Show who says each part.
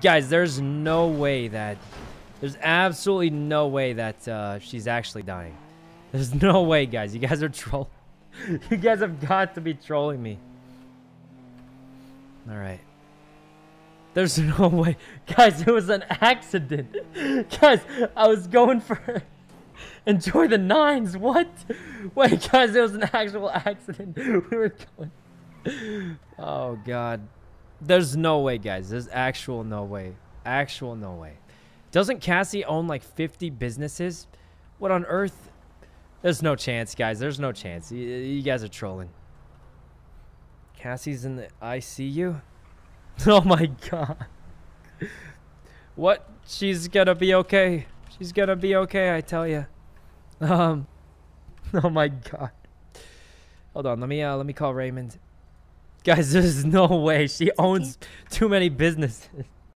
Speaker 1: Guys, there's no way that... There's absolutely no way that uh, she's actually dying. There's no way, guys. You guys are troll. you guys have got to be trolling me. All right. There's no way. Guys, it was an accident. guys, I was going for... Enjoy the nines. What? Wait, guys, it was an actual accident. We were going... Oh, God. There's no way, guys. There's actual no way. Actual no way. Doesn't Cassie own like 50 businesses? What on earth? There's no chance, guys. There's no chance. You, you guys are trolling. Cassie's in the ICU? Oh my god. What? She's gonna be okay. She's gonna be okay, I tell you. Um. Oh my god. Hold on. Let me uh, let me call Raymond. Guys, there's no way she owns too many businesses.